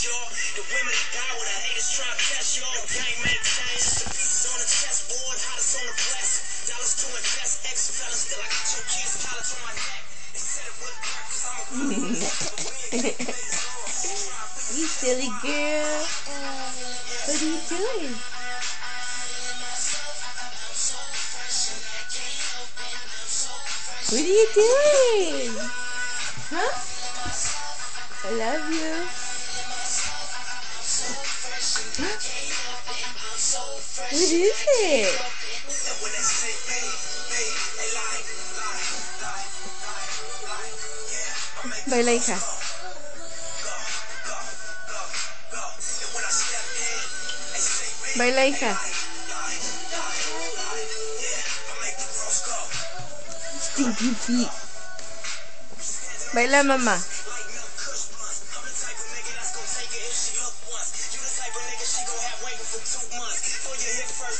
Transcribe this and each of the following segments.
test, y'all. The haters try to test, y'all. The maintains. The pieces on the chessboard, hottest on the. Dollars to invest, ex. Still, I got your on my neck. Work, cause I'm a You silly girl. Uh, what are you doing? What are you doing? Huh? I love you. What is it? Bailay ka. Bailay ka. Stinky feet. Baila mama.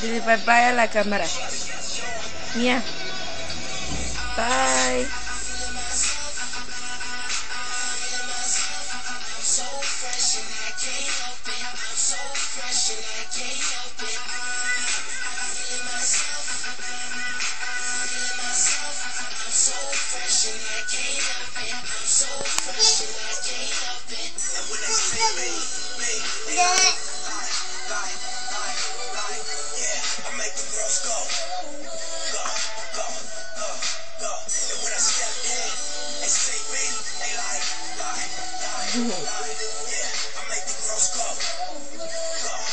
Dice bye bye a la cámara. Mía. Bye. So fresh and I can't help it. I'm so fresh and I can't help it. yeah, I make the girls go.